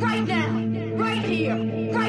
right now, right here, right